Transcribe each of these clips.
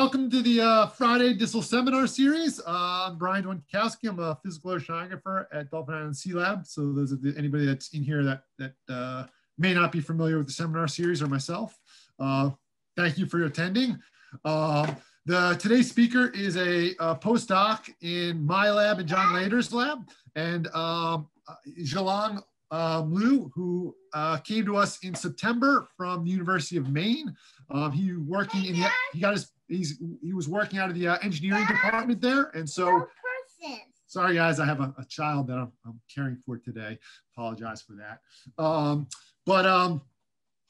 welcome to the uh, Friday DISL Seminar Series. Uh, I'm Brian Dzwonkowski. I'm a physical oceanographer at Dauphin Island Sea Lab. So those of the, anybody that's in here that, that uh, may not be familiar with the seminar series or myself, uh, thank you for attending. Um, the today's speaker is a, a, postdoc in my lab and John Lehrter's lab, and um, Zhilong um, Liu, who uh, came to us in September from the University of Maine. Um, he working in the, he got his he's he was working out of the uh, engineering department there, and so. Sorry, guys, I have a, a child that I'm, I'm, caring for today. Apologize for that. Um, but um,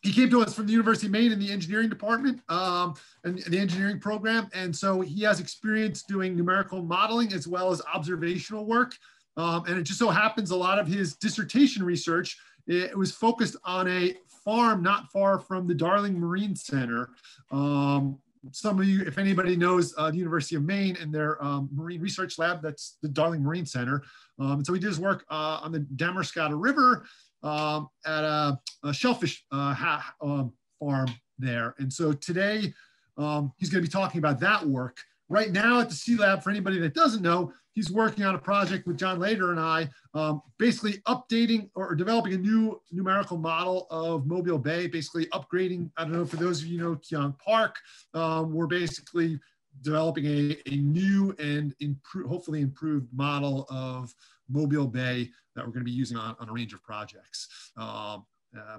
he came to us from the University of Maine in the engineering department um, and the engineering program. And so he has experience doing numerical modeling as well as observational work. Um, and it just so happens a lot of his dissertation research, it, was focused on a farm not far from the Darling Marine Center. Um, some of you, if anybody knows uh, the University of Maine and their um, Marine Research Lab, that's the Darling Marine Center. Um, and so he did work uh, on the Damariscotta River um, at a, a shellfish uh, um, farm there. And so today um, he's going to be talking about that work. Right now at the Sea Lab, for anybody that doesn't know, he's working on a project with John Lehrter and I, um, basically updating or developing a new numerical model of Mobile Bay, basically upgrading, I don't know, for those of you know Kyeong Park, um, we're basically developing a, a new and hopefully improved model of Mobile Bay that we're going to be using on, on a range of projects. Um, uh,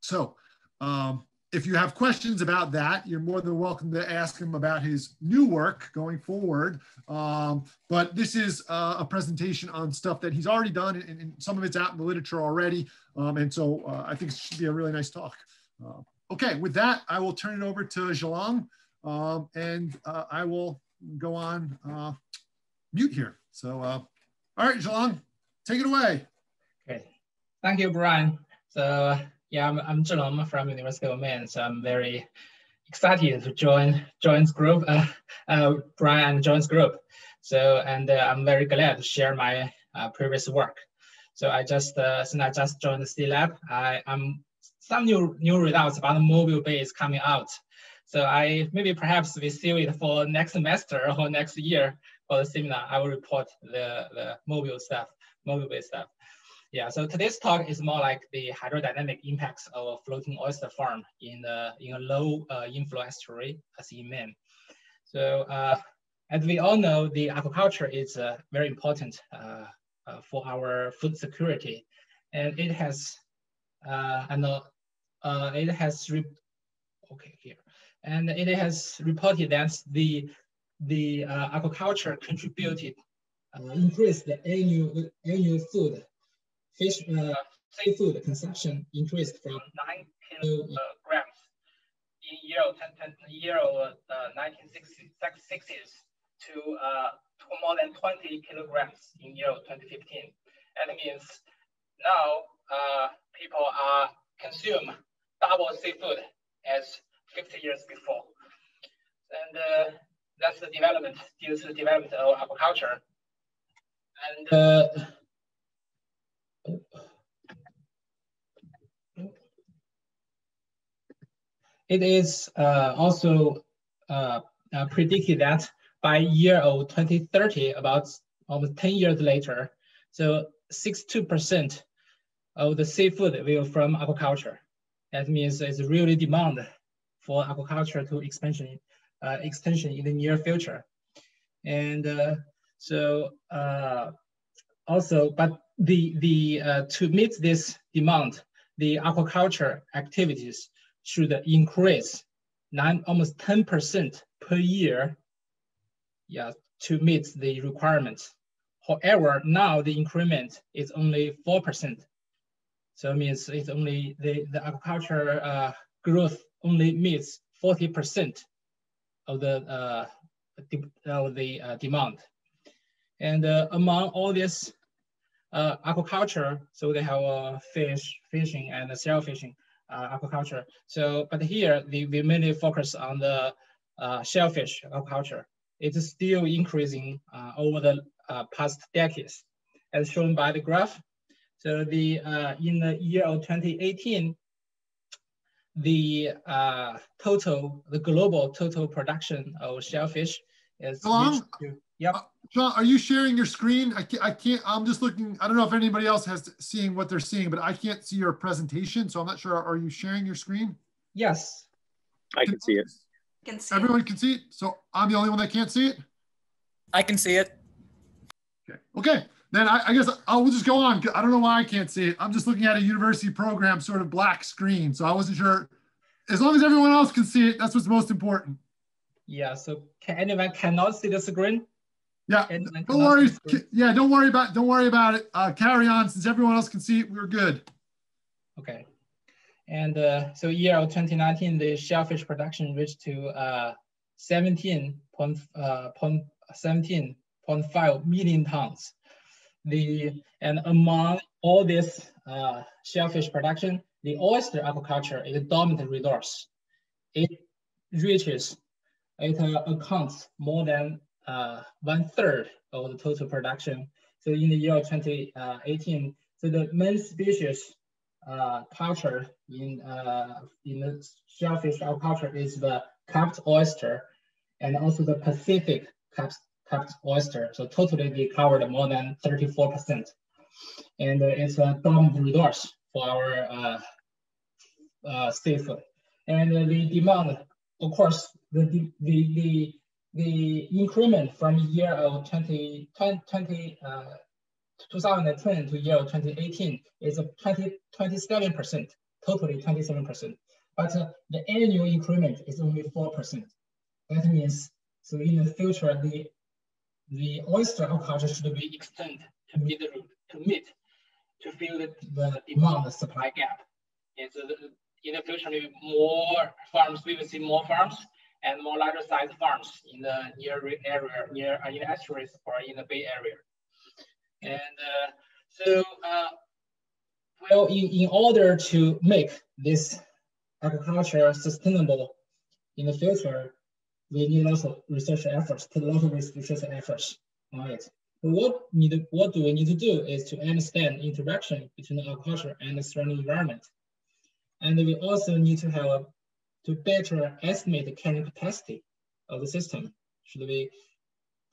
so um, if you have questions about that, you're more than welcome to ask him about his new work going forward. Um, but this is uh, a presentation on stuff that he's already done, and, and some of it's out in the literature already. Um, and so uh, I think it should be a really nice talk. Uh, okay, with that, I will turn it over to Zhilong, um, and uh, I will go on uh, mute here. So, uh, all right, Zhilong, take it away. Okay, thank you, Brian. So yeah, I'm, I'm Zhilong from University of Maine, so I'm very excited to join join's group, uh, uh, Brian joins group. So, and uh, I'm very glad to share my uh, previous work. So I just, uh, since I just joined the Sea Lab, I, am some new new results about Mobile Bay coming out. So I maybe perhaps we see it for next semester or next year for the seminar. I will report the, the mobile stuff, Mobile Bay stuff. Yeah, so today's talk is more like the hydrodynamic impacts of a floating oyster farm in, the, in a low uh, inflow estuary as in Maine. So uh, as we all know, the aquaculture is uh, very important uh, uh, for our food security. And it has, uh, and it has, okay, here. And it has reported that the, the aquaculture contributed, increased the annual, annual food fish uh, seafood consumption increased from 9 kilograms in year, 10, 10, year uh, 1960s to, uh, to more than 20 kilograms in year 2015. That means now uh, people are consume double seafood as 50 years before. And uh, that's the development due to the development of aquaculture. And uh, it is uh, also uh, uh, predicted that by year of 2030, about almost 10 years later, so 62% of the seafood will from aquaculture. That means it's really demand for aquaculture to expansion, uh, extension in the near future. And uh, so uh, also, but the, the to meet this demand, the aquaculture activities should increase nine, almost 10% per year yeah, to meet the requirements. However, now the increment is only 4%. So it means it's only the, the aquaculture uh, growth only meets 40% of the, uh, of the uh, demand. And uh, among all this uh, aquaculture, so they have uh, fish, fishing and shell fishing uh, aquaculture. So, but here we, we mainly focus on the uh, shellfish aquaculture. It is still increasing uh, over the uh, past decades, as shown by the graph. So the uh, in the year of 2018, the uh, total, the global total production of shellfish is. Long? Yep. Uh, John, are you sharing your screen? I can't, I can't, I'm just looking, I don't know if anybody else has seeing what they're seeing, but I can't see your presentation. So I'm not sure. Are you sharing your screen? Yes. I can see it. Can see Everyone can see it. So I'm the only one that can't see it. I can see it. Okay. Okay. Then I, I guess I will just go on. I don't know why I can't see it. I'm just looking at a university program sort of black screen. So I wasn't sure. As long as everyone else can see it, that's what's most important. Yeah. So can anyone cannot see the screen? Yeah. Don't worry. see the screen? Yeah. Don't worry about. Don't worry about it. Uh, carry on. Since everyone else can see it, we're good. Okay. And uh, so year of 2019, the shellfish production reached to uh, 17 point, uh, point, 17.5 million tons. The, and among all this uh, shellfish production, the oyster aquaculture is a dominant resource. It reaches, it uh, accounts more than uh, one third of the total production. So in the year of 2018, so the main species uh, culture in uh, in the shellfish aquaculture is the cupped oyster and also the Pacific cupped, cupped oyster. So totally we covered more than 34%. And uh, it's a dominant resource for our uh, uh, seafood. And uh, the demand, of course, the, the, the, the increment from year of 20, 20, uh, 2010 to year of 2018 is a 20, 27%, totally 27%. But uh, the annual increment is only 4%. That means, so in the future, the, the oyster aquaculture should be extended to meet, to meet, to fill the, the demand supply gap. And so the, in the future, maybe more farms, we will see more farms and more larger size farms in the near area, near uh, in the estuaries or in the Bay Area. And uh, so, uh, well, in, in order to make this aquaculture sustainable in the future, we need lots of research efforts, take a lot of research efforts on it. But what need, what do we need to do is to understand interaction between aquaculture and the surrounding environment. And we also need to have to better estimate the carrying capacity of the system. Should we,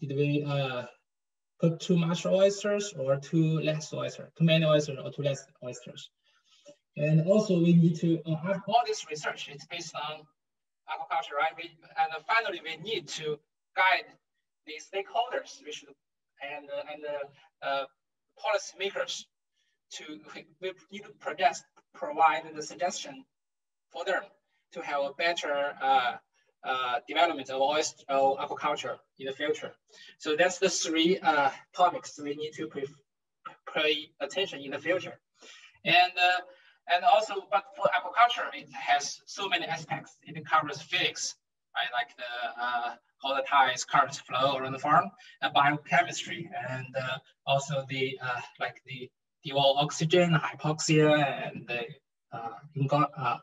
did we uh, put too much oysters or too less oysters, too many oysters or too less oysters? And also we need to, uh, have all this research is based on aquaculture, right? We, and finally, we need to guide the stakeholders, we should, and uh, and uh, uh, policymakers to we need to project, provide the suggestion for them to have a better uh, uh, development of aquaculture in the future. So that's the three uh, topics we need to pay, pay attention in the future. And uh, and also, but for aquaculture, it has so many aspects. It covers physics, right? Like the uh, how the tides, currents flow around the farm, and biochemistry, and uh, also the like the dual oxygen, hypoxia, and the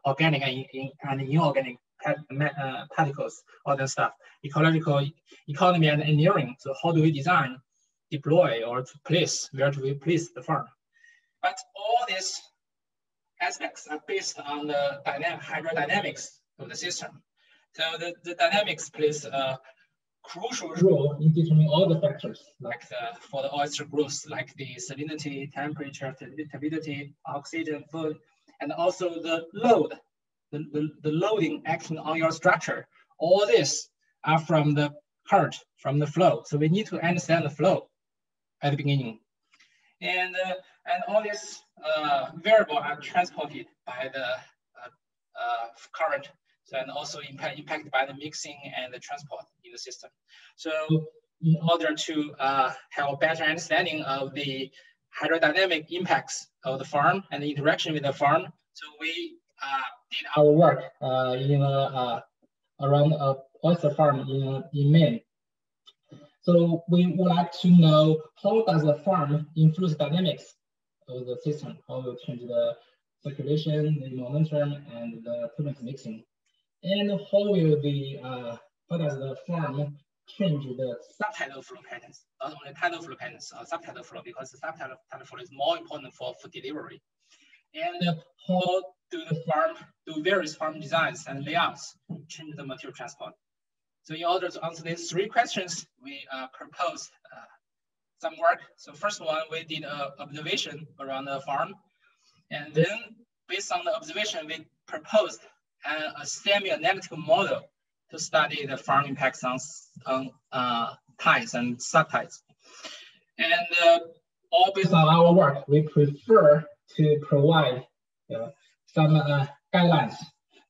organic and, in, and inorganic uh, particles, all that stuff. Ecological economy and engineering. So how do we design, deploy, or to place, where do we place the farm? But all these aspects are based on the dynamic hydrodynamics of the system. So the, the dynamics plays a crucial role in determining all the factors, like the, for the oyster growth, like the salinity, temperature, turbidity, oxygen, food, and also the load, the, the, the loading action on your structure. All this are from the current, from the flow. So we need to understand the flow at the beginning. And, uh, and all these uh, variable are transported by the uh, uh, current and also impact, impacted by the mixing and the transport in the system. So in order to uh, have a better understanding of the hydrodynamic impacts of the farm and the interaction with the farm, so we uh, did our work uh, in uh, around a oyster farm in, in Maine. So we would like to know how does the farm influence dynamics of the system, how will change the circulation, the momentum, and the turbulent mixing. And how will the, uh, how does the farm change the subtidal flow patterns, not only tidal flow patterns, or subtidal flow, because the subtidal flow is more important for food delivery. And how do the farm, do various farm designs and layouts, change the material transport. So in order to answer these three questions, we uh, proposed uh, some work. So first one, we did an observation around the farm. And then based on the observation, we proposed a, a semi-analytical model to study the farm impacts on, on uh, tides and subtides. And uh, all based on our work, we prefer to provide uh, some uh, guidelines.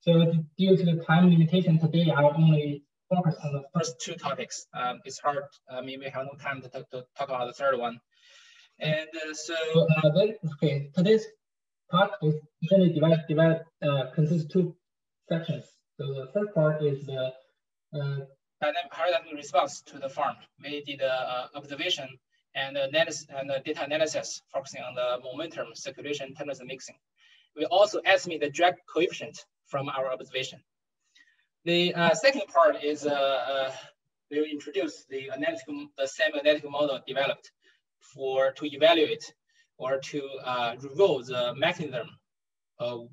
So due to the time limitation today, I'll only focus on the first two topics. Um, it's hard, I mean, we have no time to, to, to talk about the third one. And uh, so uh, then, okay, today's talk is usually divided, divided uh, consists two sections. So the first part is the uh, dynamic hierarchical response to the farm. We did uh, observation and analysis and data analysis, focusing on the momentum, circulation, temperature mixing. We also estimate the drag coefficient from our observation. The uh, second part is uh, uh, we'll introduce the analytical, the semi-analytical model developed for to evaluate or to uh, reveal the mechanism of,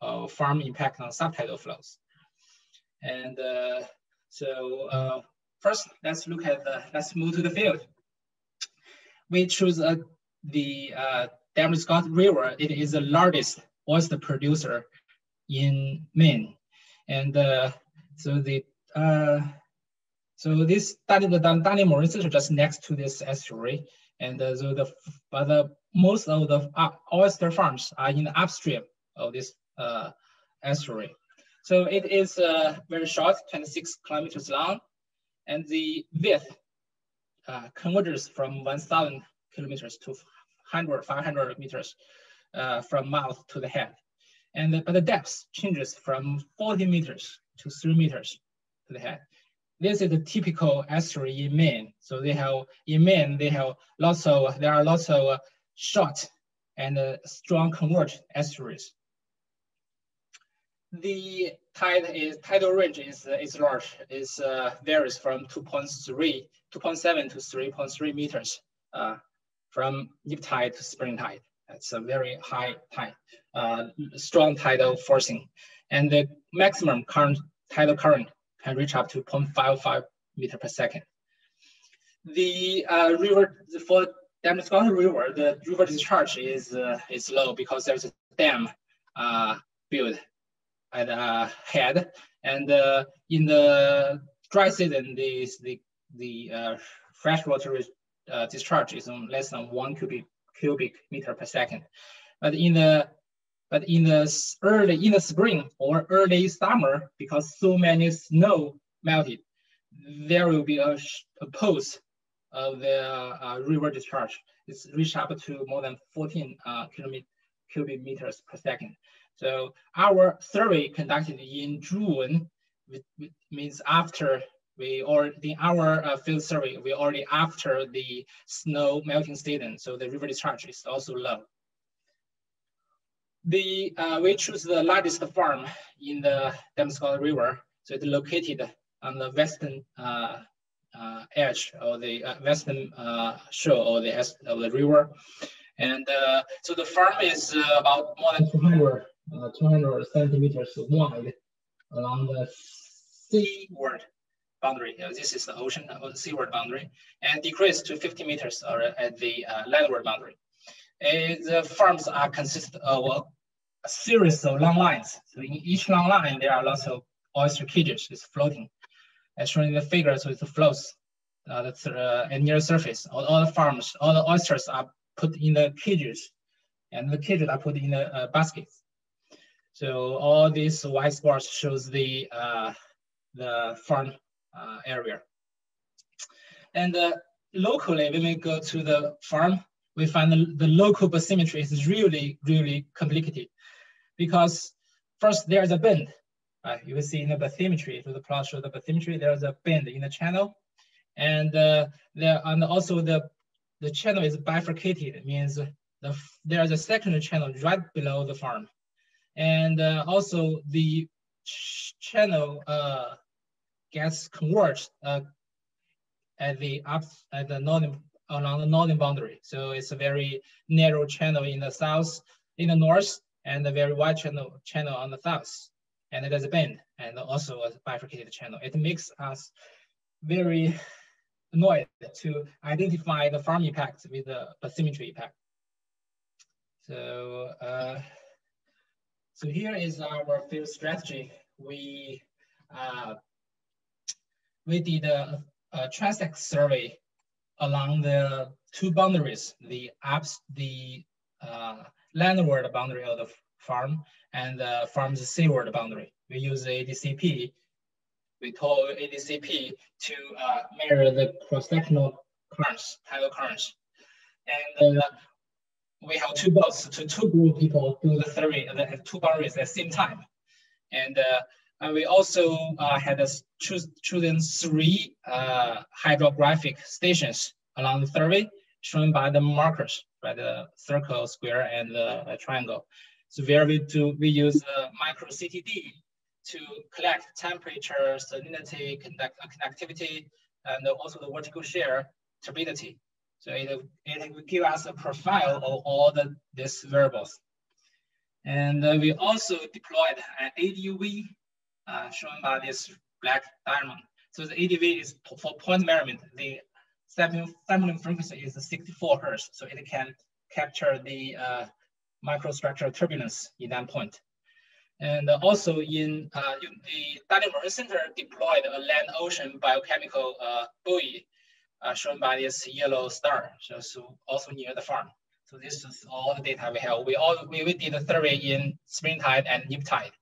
of farm impact on subtidal flows. And uh, so uh, first, let's look at the, let's move to the field. We choose uh, the uh, Damariscotta River. It is the largest oyster producer in Maine. And uh, so the uh, so this study the Marine System just next to this estuary. And uh, so the but the most of the oyster farms are in the upstream of this estuary. So it is uh, very short, 26 kilometers long, and the width uh, converges from 1,000 kilometers to 100, 500 meters uh, from mouth to the head. And the, but the depth changes from 40 meters to three meters to the head. This is the typical estuary in Maine. So they have, in Maine, they have lots of, there are lots of uh, short and uh, strong converged estuaries. The tide is tidal range is is large. It uh, varies from 2.3, 2.7 to 3.3 meters uh, from neap tide to spring tide. That's a very high tide, uh, strong tidal forcing. And the maximum current tidal current can reach up to 0.55 meter per second. The uh, river, for Damariscotta River, the river discharge is, uh, is low because there's a dam uh, built at uh, head. And uh, in the dry season, the, the, the uh, freshwater uh, discharge is less than one cubic cubic meter per second. But in the but in the early in the spring or early summer, because so many snow melted, there will be a, a pulse of the uh, river discharge. It's reached up to more than 14 uh, cubic meters per second. So our survey conducted in June, means after we or in our uh, field survey, we already after the snow melting season, so the river discharge is also low. The uh, we choose the largest farm in the Damariscotta River, so it's located on the western uh, uh, edge of the uh, western uh, shore of the of the river, and so the farm is about more than 200 200 centimeters wide along the seaward boundary. Uh, this is the ocean the seaward boundary, and decrease to 50 meters or at the uh, landward boundary. The farms are consist of a, series of long lines. So in each long line, there are lots of oyster cages. It's floating, as shown in the figure. So it floats uh, that's uh, near the surface. All, all, the farms, all the oysters are put in the cages, and the cages are put in the uh, baskets. So all these white spots shows the uh, the farm uh, area. And uh, locally, when we go to the farm, we find the, the local bathymetry is really, really complicated because first there's a bend. You will see in the bathymetry, so the plot shows the bathymetry, there's a bend in the channel. And uh, there, and also the, the channel is bifurcated, means the, there's a secondary channel right below the farm. And uh, also the ch channel uh, gets converged uh, at the up at the northern along the northern boundary. So it's a very narrow channel in the south. In the north, and a very wide channel channel on the south, and there's a bend and also a bifurcated channel. It makes us very annoyed to identify the farm impact with the bathymetry impact. So, uh, so here is our field strategy. We uh, we did a, a transect survey along the two boundaries, the apps, the uh, landward boundary of the farm and the farm's seaward boundary. We use ADCP. We call ADCP to uh, measure the cross-sectional currents, tidal currents. And uh, we have two boats, two, two group people do the survey, the two boundaries at the same time. And, uh, and we also uh, had us choose, chosen three uh, hydrographic stations along the survey shown by the markers, by the circle, square, and the triangle. So where we do, we use micro CTD to collect temperature, salinity, conduct, connectivity, and also the vertical shear turbidity. So it, it will give us a profile of all the these variables. And uh, we also deployed an ADV uh, shown by this black diamond. So the ADV is for point measurement. The sampling, sampling frequency is 64 hertz, so it can capture the uh, microstructural turbulence in that point. And also in, uh, the Darling Marine Center deployed a land ocean biochemical uh, buoy uh, shown by this yellow star, so, so also near the farm. So this is all the data we have. We all we, we did a survey in spring tide and neap tide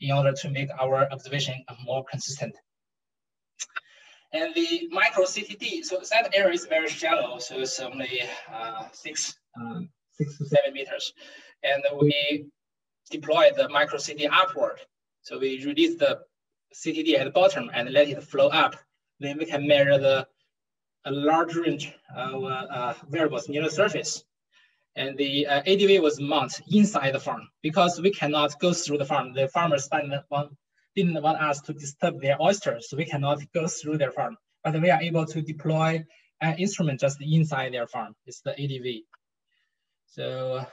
in order to make our observation more consistent. And the micro CTD, so that area is very shallow, so it's only uh, six, um, six to seven meters. And we deploy the micro CTD upward. So we release the CTD at the bottom and let it flow up. Then we can measure the a large range of uh, uh, variables near the surface. And the uh, ADV was mounted inside the farm because we cannot go through the farm. The farmers didn't want, didn't want us to disturb their oysters, so we cannot go through their farm. But we are able to deploy an instrument just inside their farm. It's the ADV. So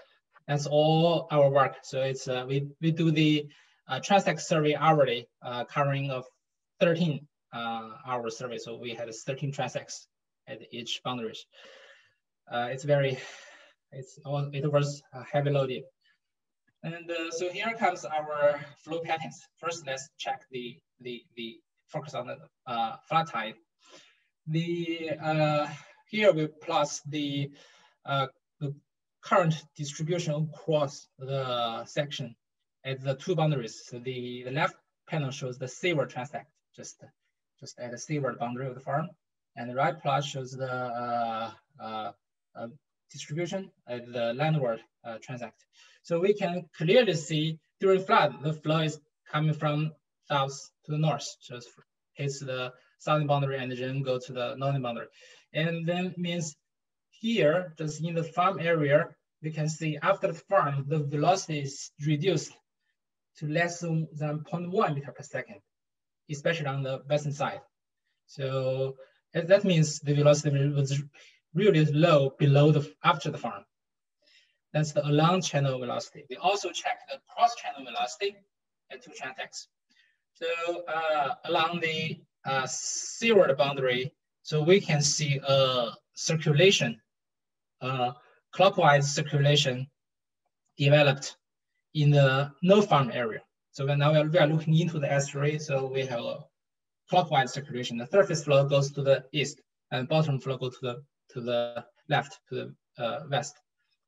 that's all our work. So it's uh, we, we do the uh, transect survey hourly, uh, covering of 13 uh, hour survey. So we had 13 transects at each boundaries. Uh, it's very, it's all, it was uh, heavy loaded. And uh, so here comes our flow patterns. First, let's check the, the, the focus on the uh, flat tide. The, uh, here we plot the, uh, the current distribution across the section at the two boundaries. So the, the left panel shows the seaward transect, just, just at the seaward boundary of the farm. And the right plot shows the uh, uh, uh, distribution at the landward transect. So we can clearly see during flood, the flow is coming from south to the north. So it hits the southern boundary and then go to the northern boundary. And then means here, just in the farm area, we can see after the farm, the velocity is reduced to less than 0.1 meter per second, especially on the western side. So that means the velocity was really low below the after the farm. That's the along channel velocity. We also check the cross channel velocity at two transects. So uh, along the uh, seaward boundary, so we can see a circulation, uh, clockwise circulation developed in the no farm area. So now we are, we are looking into the estuary, so we have a clockwise circulation. The surface flow goes to the east and bottom flow goes to the to the left, to the uh, west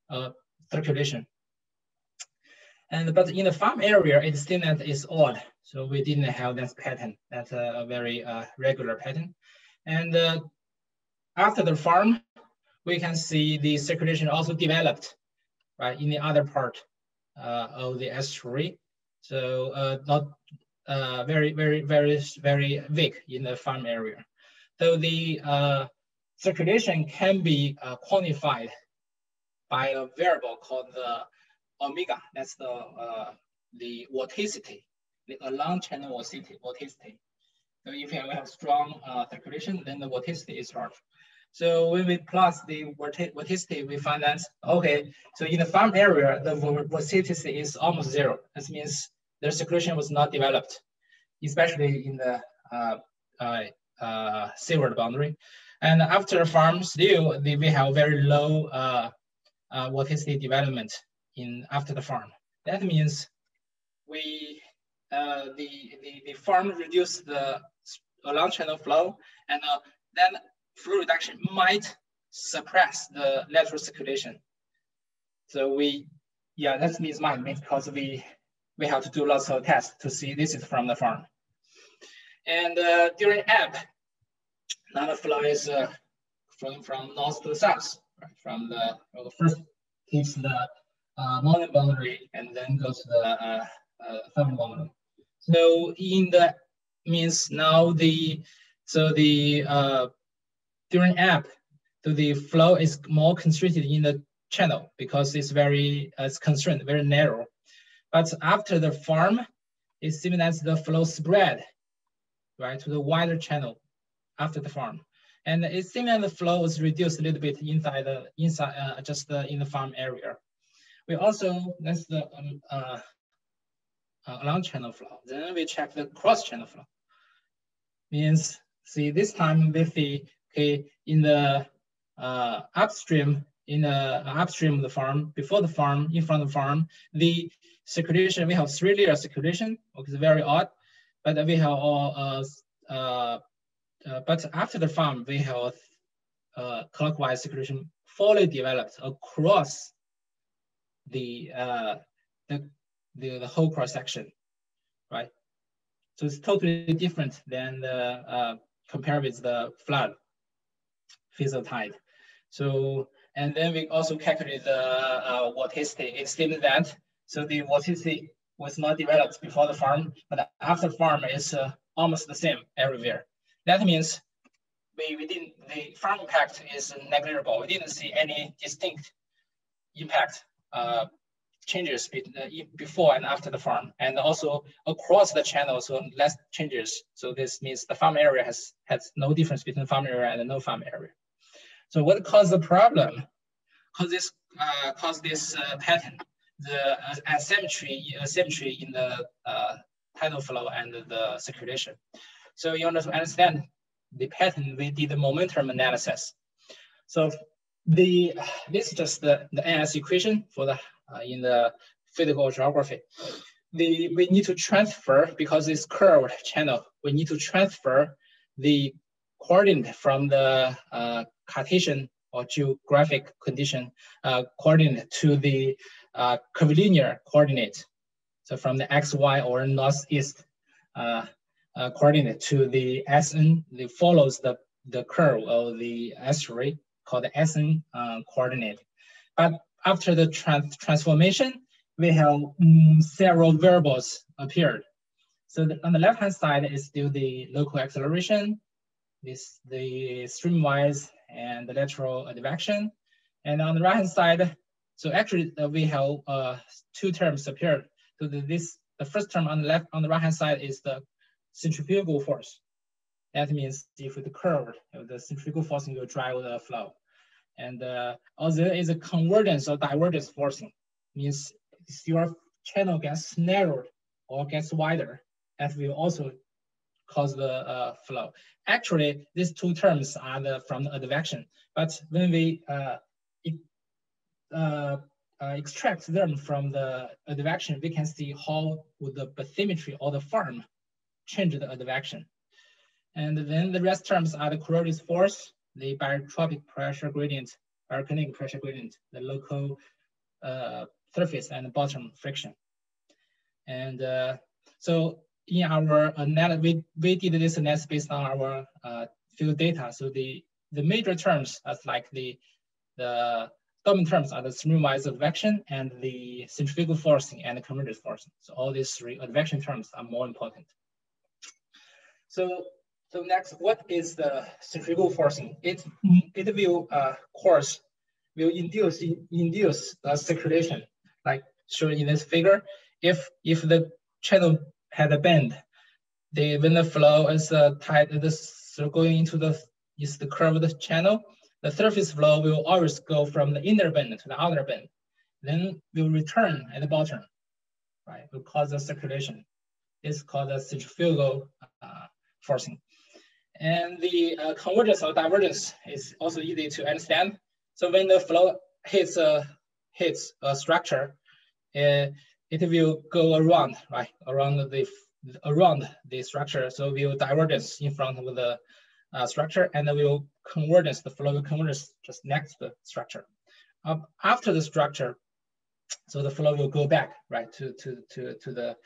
uh, circulation. And but in the farm area, it still that is odd. So we didn't have that pattern. That's a, a very uh, regular pattern. And uh, after the farm, we can see the circulation also developed, right, in the other part uh, of the estuary. So uh, not uh, very, very, very, very weak in the farm area. So the uh, circulation can be uh, quantified by a variable called the omega. That's the uh, the vorticity, the along channel vorticity. vorticity. So if you have strong uh, circulation, then the vorticity is large. So when we plot the vorticity, we find that, okay, so in the farm area, the vorticity is almost zero. This means the circulation was not developed, especially in the uh, uh, uh, seaward boundary. And after farm, still we have very low uh, uh, development in after the farm. That means we uh, the, the the farm reduce the along channel flow, and uh, then flow reduction might suppress the lateral circulation. So we, yeah, that means might because we we have to do lots of tests to see this is from the farm. And uh, during ebb, now the flow is uh, from from north to south, right? From the first takes the uh, mountain boundary and then goes to the uh, uh, thermal boundary. So in the means now the so the uh, during ebb, so the flow is more constricted in the channel because it's very uh, it's constrained, very narrow. But after the farm, it seems that the flow spread right to the wider channel after the farm. And it seems that the flow was reduced a little bit inside the inside uh, just uh, in the farm area. We also that's the um, uh, uh, along channel flow. Then we check the cross channel flow. Means see this time with the okay in the uh, upstream in the upstream of the farm before the farm in front of the farm the circulation we have three layer circulation. which is very odd, but we have all uh, uh, uh, but after the farm, we have uh, clockwise circulation fully developed across the, uh, the, the, the, whole cross section, right? So it's totally different than the uh, compared with the flood physical tide. So, and then we also calculate the uh, vorticity. It that, so the vorticity was not developed before the farm, but after farm is uh, almost the same everywhere. That means we, we didn't, the farm impact is negligible. We didn't see any distinct impact uh, changes uh, before and after the farm, and also across the channel, so less changes. So this means the farm area has has no difference between farm area and no farm area. So what caused the problem? Cause this uh, cause this uh, pattern, the uh, asymmetry asymmetry in the uh, tidal flow and the circulation. So you understand the pattern, we did the momentum analysis. So the this is just the, the NS equation for the uh, in the physical geography. The we need to transfer because it's curved channel. We need to transfer the coordinate from the uh, Cartesian or geographic condition uh, coordinate to the uh, curvilinear coordinate. So from the x, y, or northeast uh, uh, coordinate to the SN, it follows the, the curve of the estuary called the SN uh, coordinate. But after the trans transformation, we have um, several variables appeared. So the, on the left-hand side is still the local acceleration, this the streamwise and the lateral advection. And on the right-hand side, so actually uh, we have uh, two terms appeared. So the, this the first term on the left on the right-hand side is the centrifugal force. That means if the curve, the centrifugal force will drive the flow. And uh, also there is a convergence or divergence forcing, means your channel gets narrowed or gets wider, that will also cause the uh, flow. Actually, these two terms are the, from the advection, but when we uh, uh, uh, extract them from the advection, we can see how would the bathymetry or the farm change the advection. And then the rest terms are the Coriolis force, the barotropic pressure gradient, baroclinic pressure gradient, the local uh, surface and bottom friction. And uh, so in our analysis, we, we did this analysis based on our uh, field data. So the, the major terms as like the, the dominant terms are the streamwise advection and the centrifugal forcing and the convergence forcing. So all these three advection terms are more important. So, so next, what is the centrifugal forcing? It, it will, uh, course, will induce induce the circulation, like shown in this figure. If if the channel had a bend, the when the flow is uh, tight, this going into the is the curved channel, the surface flow will always go from the inner bend to the outer bend. Then will return at the bottom, right? Will cause the circulation. Is called the centrifugal uh, forcing. And the uh, convergence or divergence is also easy to understand. So when the flow hits a hits a structure, uh, it will go around, right, around the around the structure. So we will divergence in front of the uh, structure, and then we will convergence. The flow will converge just next to the structure. Um, after the structure, so the flow will go back, right, to to to to the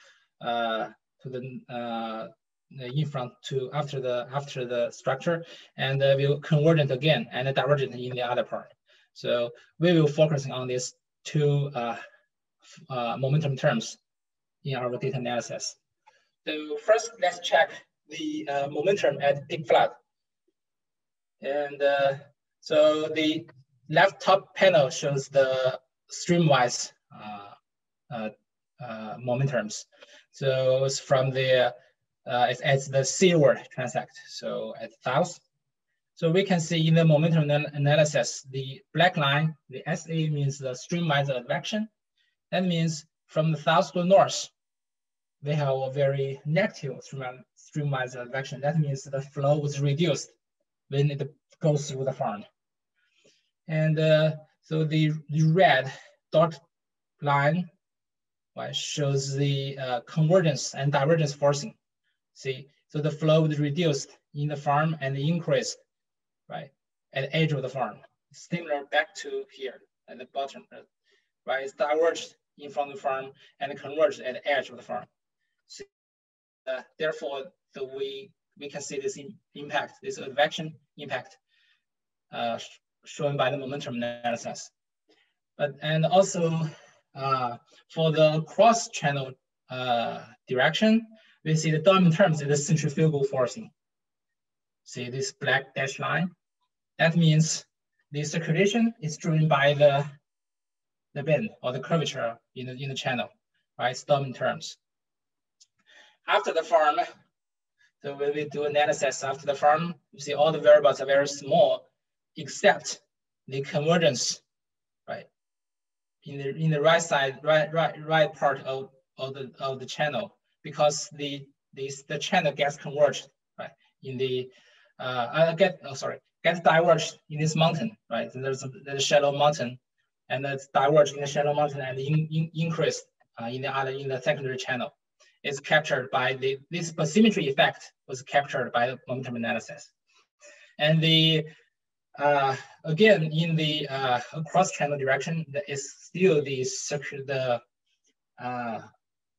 uh, to the uh, in front to after the after the structure, and uh, will convergent again and divergent in the other part. So we will focus on these two uh, uh, momentum terms in our data analysis. So first, let's check the uh, momentum at peak flood. And uh, so the left top panel shows the streamwise uh, uh, uh, momentums. So it's from the, it's, it's the seaward transect, so at south. So we can see in the momentum analysis, the black line, the SA means the streamwise advection. That means from the south to north, they have a very negative streamwise direction. That means the flow was reduced when it goes through the farm. And uh, so the, the red dot line right, shows the uh, convergence and divergence forcing. See, so the flow is reduced in the farm and increased, right, at the edge of the farm. Similar back to here at the bottom, right? It's diverged in front of the farm and converge at the edge of the farm. So, uh, therefore, so we we can see this impact, this advection impact uh, shown by the momentum analysis. But and also uh, for the cross-channel uh, direction, we see the dominant terms is the centrifugal forcing. See this black dashed line? That means the circulation is driven by the, the bend or the curvature in the, in the channel, right? Dominant terms. After the farm, so when we do an analysis after the farm, you see all the variables are very small, except the convergence, right? In the in the right side, right right right part of, of the of the channel, because the this the channel gets converged, right? In the uh, I get oh sorry, gets diverged in this mountain, right? So there's a, there's a shallow mountain, and it's diverged in the shallow mountain and in, in, increased uh, in the other in the secondary channel is captured by the, this bathymetry effect was captured by the momentum analysis. And the, uh, again, in the uh, cross-channel direction, that is still the, the, uh,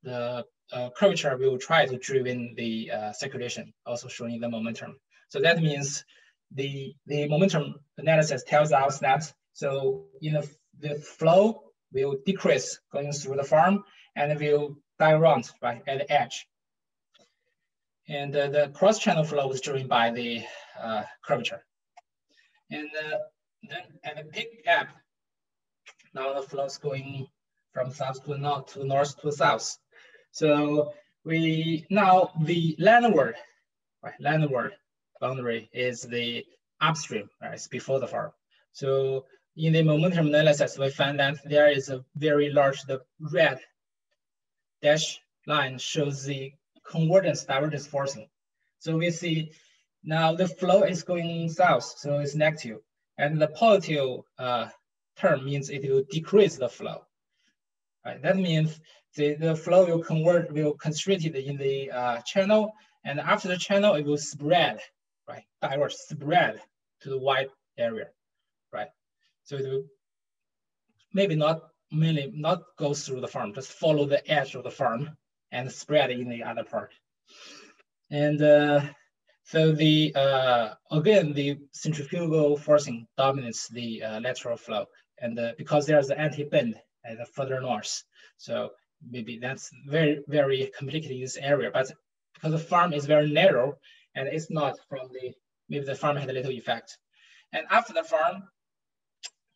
the uh, curvature will try to driven the uh, circulation, also showing the momentum. So that means the, the momentum analysis tells us that, so in the, the flow will decrease going through the farm and will die around, right, at the edge. And uh, the cross-channel flow is driven by the uh, curvature. And uh, then at the peak gap, now the flow is going from south to north to north to south. So we now the landward, right, landward boundary is the upstream, right, it's before the farm. So in the momentum analysis, we find that there is a very large, the red dash line shows the convergence divergence forcing. So we see now the flow is going south, so it's negative. And the positive uh, term means it will decrease the flow. Right? That means the, the flow will convert, will constricted in the uh, channel, and after the channel, it will spread, right? Diverge, spread to the wide area? So it will maybe not mainly not go through the farm, just follow the edge of the farm and spread in the other part. And uh, so the, uh, again, the centrifugal forcing dominates the uh, lateral flow. And uh, because there's an anti-bend at the further north. So maybe that's very, very complicated in this area, but because the farm is very narrow and it's not from the, maybe the farm had a little effect. And after the farm,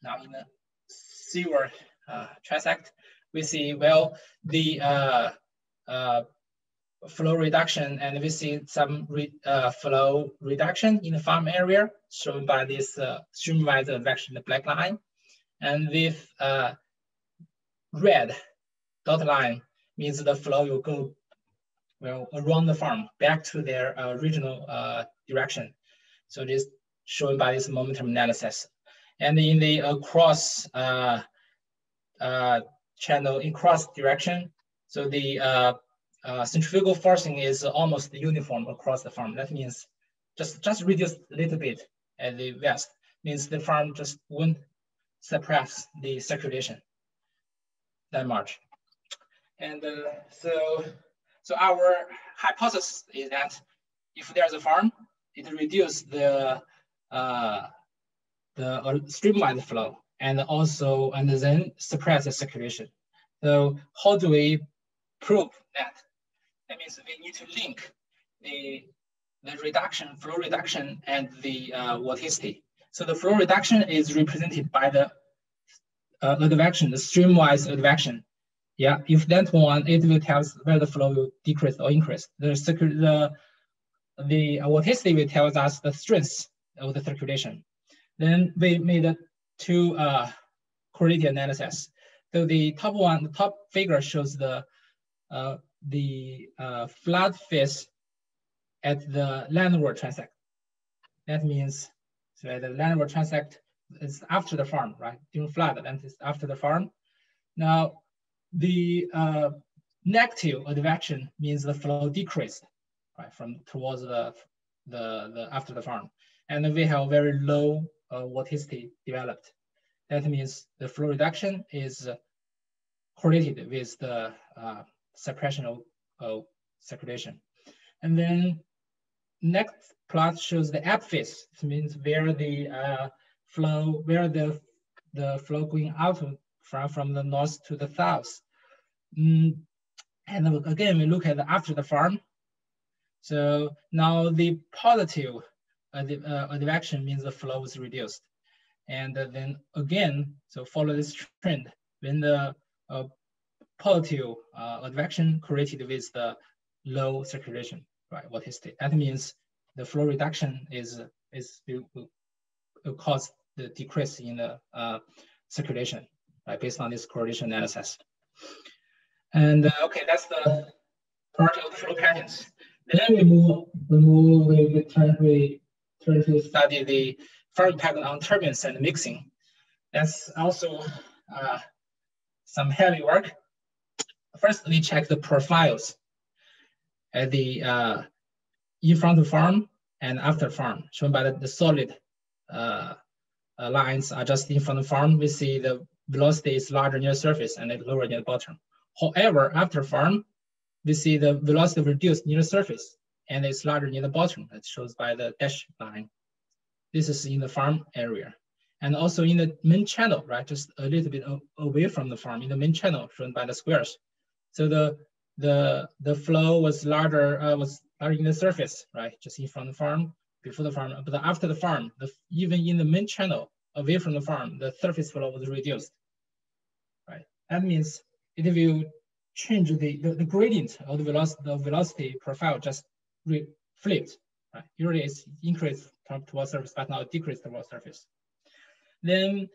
now in the seaward uh, transect, we see, well, the uh, uh, flow reduction, and we see some re, uh, flow reduction in the farm area shown by this uh, streamwise advection, the black line. And with uh, red dot line means the flow will go well around the farm back to their uh, original direction. So this shown by this momentum analysis. And in the across uh, uh, channel in cross direction, so the uh, uh, centrifugal forcing is almost uniform across the farm. That means just, just reduce a little bit at the west, means the farm just won't suppress the circulation that much. And uh, so, so our hypothesis is that if there's a farm, it reduces the uh, the uh, streamlined flow and also and then suppress the circulation. So how do we prove that? That means we need to link the the reduction, flow reduction, and the uh, vorticity. So the flow reduction is represented by the uh, advection, the streamwise advection. Yeah, if that one, it will tell us whether the flow will decrease or increase. The the the vorticity will tell us the strength of the circulation. Then we made two uh, quality analysis. So the top one, the top figure shows the uh, the uh, flood phase at the landward transect. That means so the landward transect is after the farm, right? During flood, that is after the farm. Now, the uh, negative advection means the flow decreased, right, from towards the, the, the after the farm. And we have very low vorticity developed. That means the flow reduction is correlated with the uh, suppression of, of circulation. And then next plot shows the ebb phase. It means where the uh, flow, where the, the flow going out from, from the north to the south. Mm, and again, we look at after the farm. So now the positive uh, uh, advection means the flow is reduced. And uh, then again, so follow this trend, when the uh, positive uh, advection correlated with the low circulation, right? What is it? That means the flow reduction is is will, will cause the decrease in the uh, circulation, right? Based on this correlation analysis. And uh, okay, that's the part of the flow patterns. Then we move, we move, we, we we to study the farm pattern on turbulence and mixing. That's also uh, some heavy work. First, we check the profiles at the uh, in front of farm and after farm, shown by the, the solid uh, uh, lines are just in front of farm. We see the velocity is larger near the surface and lower near the bottom. However, after farm, we see the velocity reduced near the surface and it's larger near the bottom. That shows by the dash line. This is in the farm area. And also in the main channel, right, just a little bit away from the farm, in the main channel shown by the squares. So the the the flow was larger uh, was larger in the surface, right, just in front of the farm, before the farm, but after the farm, the, even in the main channel away from the farm, the surface flow was reduced, right? That means it will change the, the, the gradient of the velocity, the velocity profile just flipped, right? Usually it's increased towards surface, but now decreased towards surface. Then,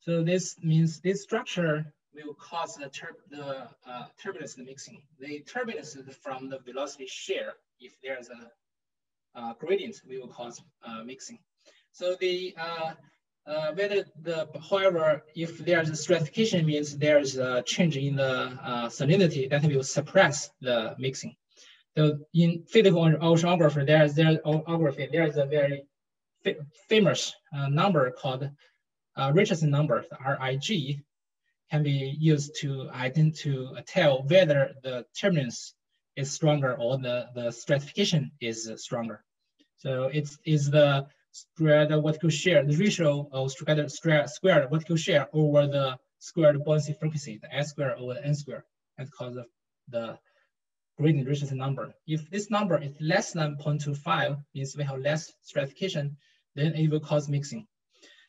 so this means this structure will cause the, tur the uh, turbulence mixing. The turbulence from the velocity shear, if there's a uh, gradient, we will cause uh, mixing. So the uh, uh, whether the however, if there's a stratification means there's a change in the uh, salinity that will suppress the mixing. So in physical oceanography, there's there oceanography, there is a very famous uh, number called uh, Richardson number, RIG, can be used to ident to tell whether the turbulence is stronger or the, the stratification is stronger. So it's is the squared vertical shear, the ratio of squared, squared vertical shear over the squared buoyancy frequency, the S squared over the N squared, and cause of the gradient Richardson number. If this number is less than 0.25, means we have less stratification, then it will cause mixing.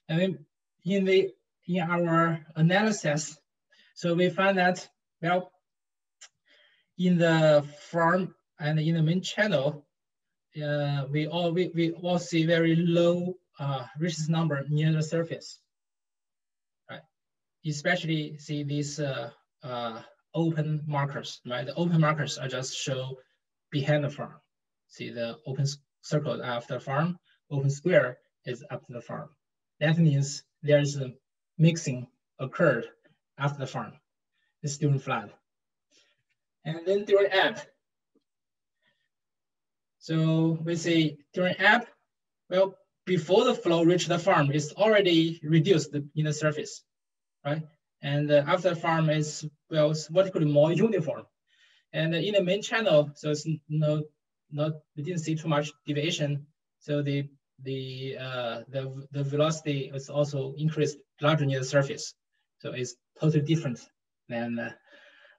And in the in our analysis, so we find that well, in the farm and in the main channel, uh, we all we, we all see very low uh, Richardson number near the surface. Right, especially see this uh, uh, open markers. Right, the open markers are just show behind the farm. See the open circle after farm, open square is after the farm. That means there's a mixing occurred after the farm. It's during flood. And then during ebb. So we say during ebb, well, before the flow reach the farm, it's already reduced in the surface, right? And uh, after farm is, well, vertically more uniform. And in the main channel, so it's no, not, we didn't see too much deviation. So the the uh, the the velocity is also increased larger near the surface. So it's totally different than uh,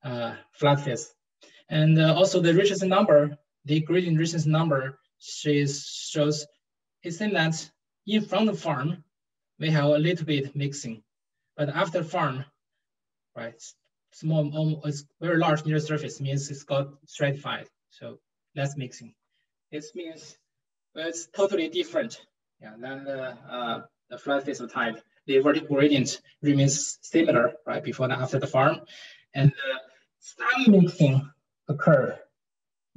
uh, flood phase. And uh, also the Richardson number, the gradient Richardson number shows, shows it seems that in front of the farm, we have a little bit mixing, but after farm, right, small, it's very large near surface means it's got stratified, so less mixing. This means it's totally different yeah, than the, uh, the flood phase type. The vertical gradient remains similar, right, before and after the farm. And the style mixing occurred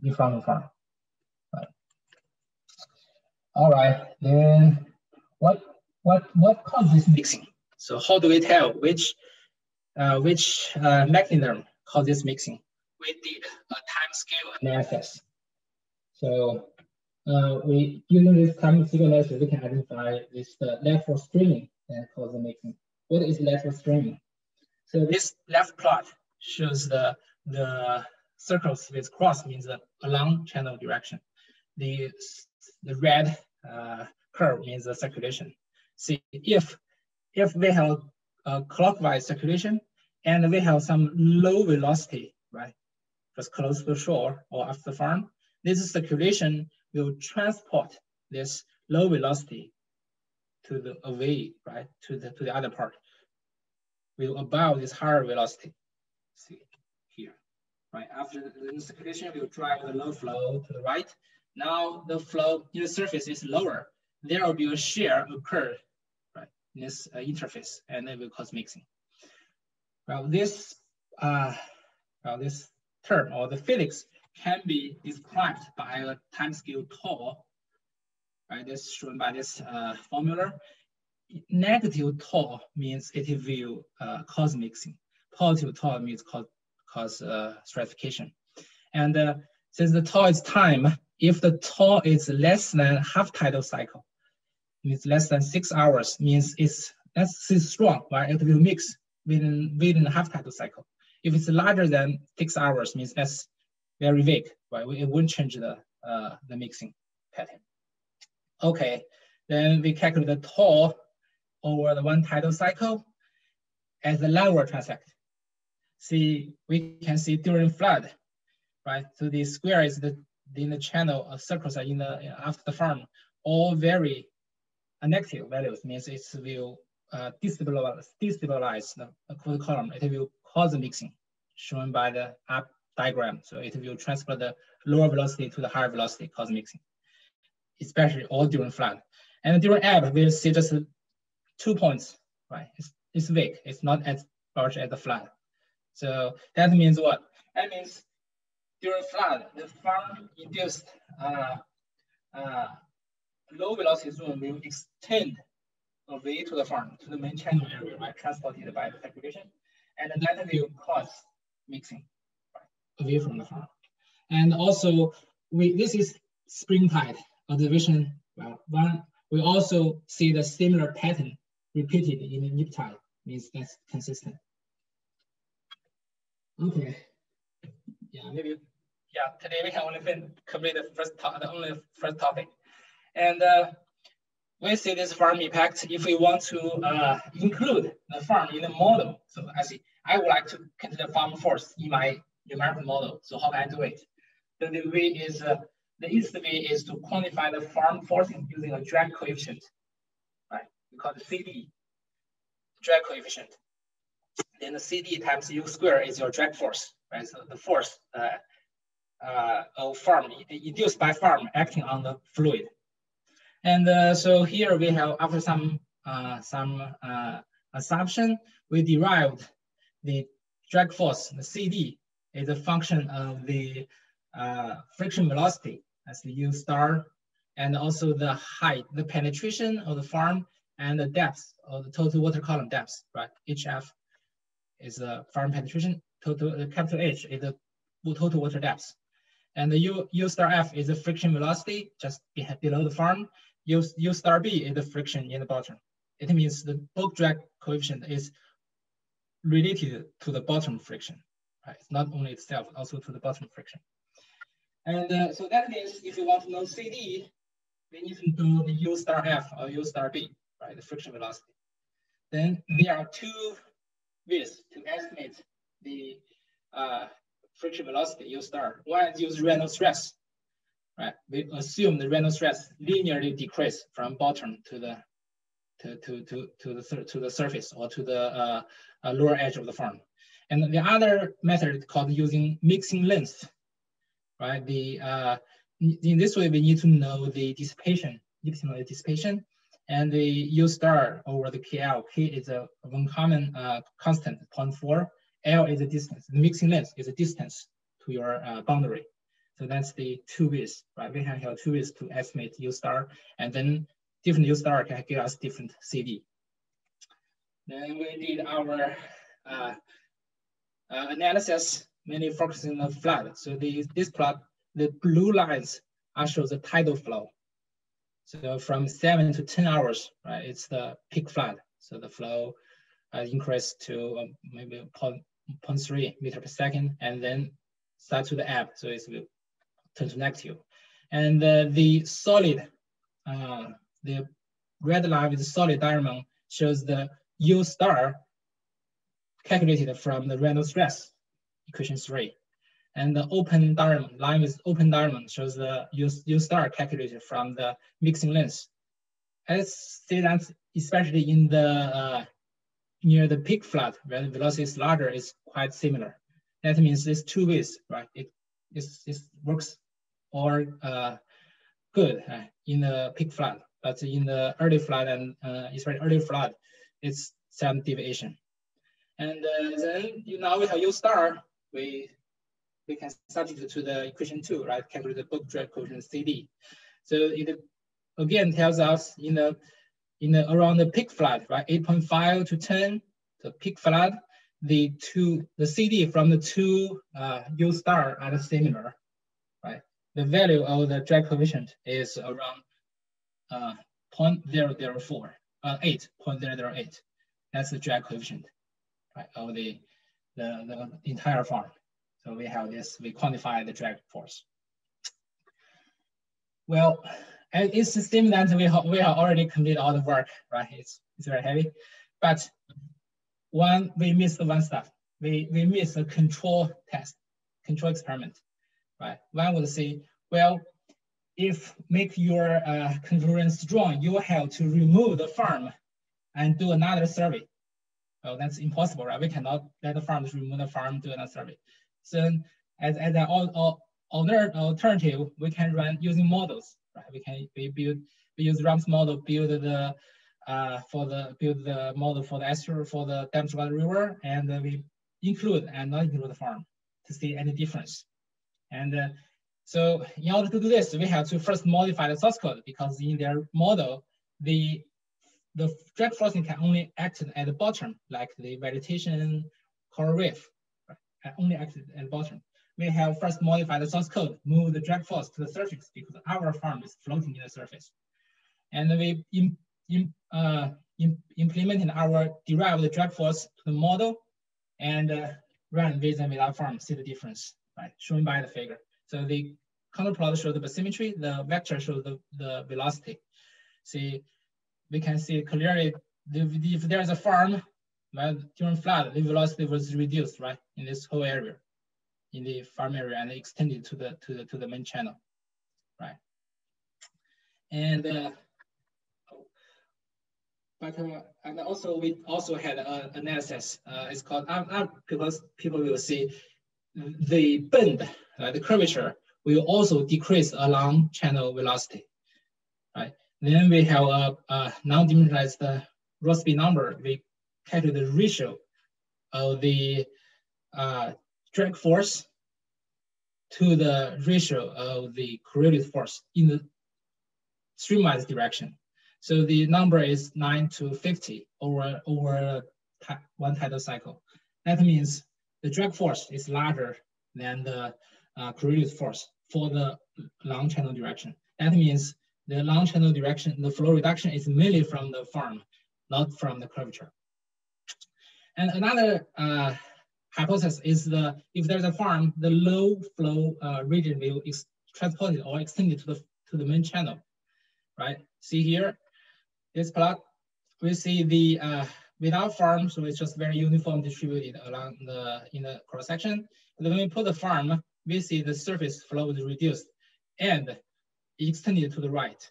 before the farm. Right. All right, then what what what causes this mixing? So how do we tell which uh, which uh, mechanism causes mixing? We did a time scale analysis. So uh, we using this time scale analysis, we can identify this uh, lateral streaming that causes mixing. What is lateral streaming? So this left plot shows the the circles with cross means the along channel direction. The the red uh, curve means the circulation. See if if we have a clockwise circulation and we have some low velocity, right, just close to the shore or after the farm, this circulation will transport this low velocity to the away, right, to the to the other part. Will above this higher velocity. See here, right? After the circulation will drive the low flow to the right. Now the flow in the surface is lower. There will be a shear occur, this uh, interface, and it will cause mixing. Well, this uh, well, this term or the physics can be described by a time scale tau, right? This shown by this uh, formula. Negative tau means it will uh, cause mixing. Positive tau means cause, cause uh, stratification. And uh, since the tau is time, if the tau is less than half tidal cycle, means less than six hours, means it's that's strong, right? It will mix within within half tidal cycle. If it's larger than six hours, means that's very weak, right? It won't change the, uh, the mixing pattern. Okay, then we calculate the tau over the one tidal cycle as the level transect. See, we can see during flood, right? So the square is the in the channel of circles are in the after the farm, all negative values means it will uh, destabilize, the column. It will cause mixing, shown by the up diagram. So it will transfer the lower velocity to the higher velocity, cause mixing, especially all during flood. And during ebb, we'll see just two points, right? It's, it's weak. It's not as large as the flood. So that means what? That means during flood, the farm induced uh, uh, low velocity zone will extend away to the farm, to the main channel area, right? Transported by the circulation. And that will cause mixing away from the farm. And also, we this is spring tide observation. Well, one we also see the similar pattern repeated in the neap tide, means that's consistent. Okay. Yeah, maybe. Yeah, today we can only complete the first the only first topic, and uh, we see this farm impact if we want to uh, include the farm in the model. So I see I would like to consider farm force in my numerical model. So how can I do it? The, the way is, uh, the easiest way is to quantify the farm force using a drag coefficient, right? We call it CD, drag coefficient. Then the CD times U square is your drag force, right? So the force uh, uh, of farm induced by farm acting on the fluid. And uh, so here we have, after some uh, some uh, assumption, we derived the drag force, the CD, is a function of the uh, friction velocity as the U star, and also the height, the penetration of the farm, and the depth of the total water column depth, right? HF is the farm penetration, total capital H is the total water depth. And the U, U star F is the friction velocity just below the farm. U, U star B is the friction in the bottom. It means the bulk drag coefficient is related to the bottom friction. Right? It's not only itself, also to the bottom friction. And uh, so that means if you want to know CD, we need to do the U star F or U star B, right? The friction velocity. Then there are two ways to estimate the uh, friction velocity U star. One is use Reynolds stress, right? We assume the Reynolds stress linearly decrease from bottom to the to to to to the to the surface or to the uh, uh, lower edge of the farm. And the other method called using mixing length, right? The uh, in this way we need to know the dissipation, dissipation, and the U star over the KL. K is a one common uh, constant, 0.4. L is a distance. The mixing length is a distance to your uh, boundary. So that's the two ways, right? We have two ways to estimate U star, and then different U star can give us different CD. Then we did our uh, uh, analysis, mainly focusing on the flood. So the, this plot, the blue lines are show the tidal flow. So from seven to 10 hours, right, it's the peak flood. So the flow uh, increased to um, maybe 0 0.3 meter per second, and then start to the ebb, so it's negative. And uh, the solid, uh, the red line with the solid diamond shows the U star calculated from the Reynolds stress, equation three. And the open diamond, line with open diamond shows the U, U star calculated from the mixing length. I see that especially in the uh, near the peak flood, where the velocity is larger, is quite similar. That means there's two ways, right? It, it works or uh, good uh, in the peak flood, but in the early flood and uh, especially early flood, it's some deviation. And uh, then you now we have U star, we we can substitute to the equation two, right? Calculate the bulk drag coefficient CD. So it again tells us in the in the around the peak flood, right? 8.5 to 10, the peak flood, the two the CD from the two uh, U star are similar, right? The value of the drag coefficient is around uh, 0.004, uh, 8.008. That's the drag coefficient right, of the, the, the entire farm. So we have this, we quantify the drag force. Well, it's a system that we, we have already completed all the work, right? It's, it's very heavy, but one, we missed one stuff. We, we missed a control test, control experiment, right? One would say, well, if make your uh, concurrence strong, you have to remove the farm and do another survey. Well, that's impossible, right? We cannot let the farmers remove the farm, do another survey. So as, as an alternative, we can run using models, right? We can we build, we use ROMS model, build the, uh, for the, build the model for the estuary, for the Thames River, and uh, we include and not include the farm to see any difference. And uh, so in order to do this, we have to first modify the source code because in their model, the the drag forcing can only act at the bottom, like the vegetation coral reef, right? only act at the bottom. We have first modified the source code, move the drag force to the surface because our farm is floating in the surface. And we in, uh, in, implementing our derived drag force to the model and uh, run with and without farm, see the difference, right? Shown by the figure. So the color plot shows the bathymetry, the vector shows the, the velocity. See, we can see clearly if there's a farm, well, during flood, the velocity was reduced, right, in this whole area, in the farm area, and extended to the to the to the main channel, right? And uh, but uh, and also we also had an analysis. Uh, it's called uh, because people will see the bend, uh, the curvature will also decrease along channel velocity, right? Then we have a, a non-dimensionalized Rossby number. We calculate the ratio of the uh, drag force to the ratio of the correlated force in the streamlined direction. So the number is 9 to 50 over, over one tidal cycle. That means the drag force is larger than the uh, correlated force for the long channel direction. That means the long channel direction, the flow reduction is mainly from the farm, not from the curvature. And another uh, hypothesis is the if there's a farm, the low flow uh, region will is transported or extended to the to the main channel, right? See here, this plot, we see the uh, without farm, so it's just very uniform distributed along the in the cross section. But when we put the farm, we see the surface flow is reduced and extended to the right.